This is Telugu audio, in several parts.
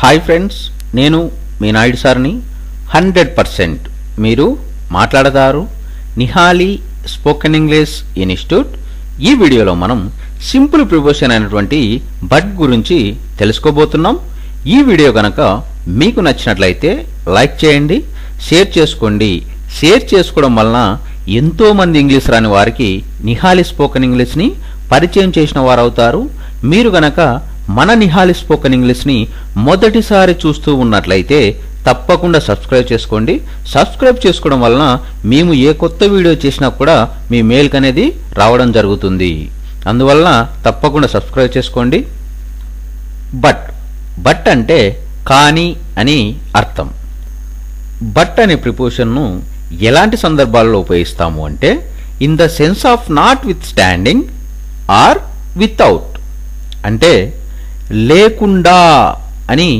హాయ్ ఫ్రెండ్స్ నేను మీ నాయుడు సార్ని. హండ్రెడ్ పర్సెంట్ మీరు మాట్లాడతారు. Nihali spoken English institute. ఈ వీడియోలో మనం సింపుల్ ప్రిపోషన్ అయినటువంటి బట్ గురించి తెలుసుకోబోతున్నాం. ఈ వీడియో కనుక మీకు నచ్చినట్లయితే లైక్ చేయండి షేర్ చేసుకోండి. షేర్ చేసుకోవడం వలన ఎంతోమంది ఇంగ్లీష్ రాని వారికి నిహాలి స్పోకెన్ ఇంగ్లీష్ని పరిచయం చేసిన వారు అవుతారు మీరు గనక మన నిహాలి స్పోకెన్ ఇంగ్లీష్ని మొదటిసారి చూస్తూ ఉన్నట్లయితే తప్పకుండా సబ్స్క్రైబ్ చేసుకోండి. సబ్స్క్రైబ్ చేసుకోవడం వలన మేము ఏ కొత్త వీడియో చేసినా కూడా మీ మెయిల్కి అనేది రావడం జరుగుతుంది. అందువలన తప్పకుండా సబ్స్క్రైబ్ చేసుకోండి. బట్ బట్ అంటే కానీ అని అర్థం. బట్ అనే ప్రిపోషన్ను ఎలాంటి సందర్భాల్లో ఉపయోగిస్తాము అంటే in the sense of notwithstanding or without అంటే లేకుండా అని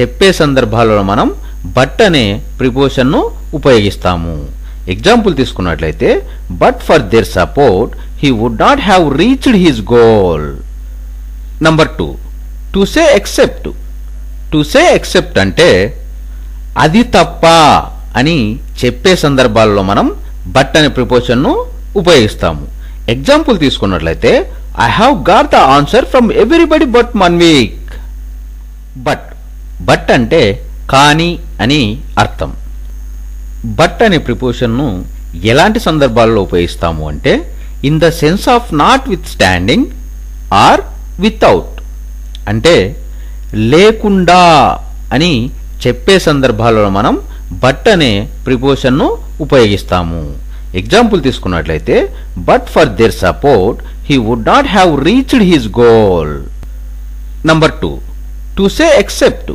చెప్పే సందర్భాలలో మనం బట్ అనే ప్రిపోషన్ను ఉపయోగిస్తాము. ఎగ్జాంపుల్ తీసుకున్నట్లయితే but for their support he would not have reached his goal number two to say except to say except అంటే అది తప్ప అని చెప్పే సందర్భాల్లో మనం బట్ అనే ప్రిపోషన్ను ఉపయోగిస్తాము. ఎగ్జాంపుల్ తీసుకున్నట్లయితే I have got the answer from everybody but one week but but అంటే కానీ అని అర్థం. బట్ అనే ప్రిపోషన్ను ఎలాంటి సందర్భాల్లో ఉపయోగిస్తాము అంటే in the sense of notwithstanding or without అంటే లేకుండా అని చెప్పే సందర్భాలలో మనం బట్ అనే ప్రిపోషన్ను ఉపయోగిస్తాము. ఎగ్జాంపుల్ తీసుకున్నట్లయితే but for their support he would not have reached his goal number two to say except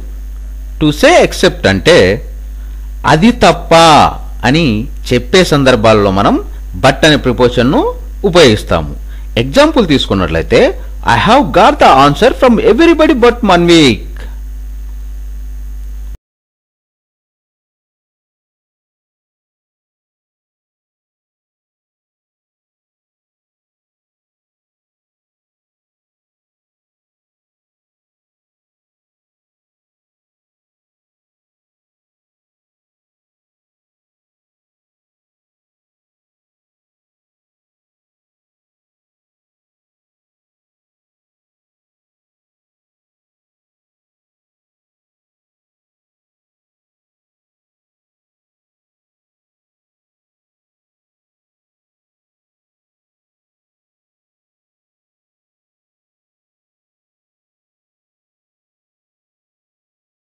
to say except అంటే అది తప్ప అని చెప్పే సందర్భాల్లో మనం బట్ అనే ప్రిపోజన్ను ఉపయోగిస్తాము. ఎగ్జాంపుల్ తీసుకున్నట్లయితే I have got the answer from everybody but one week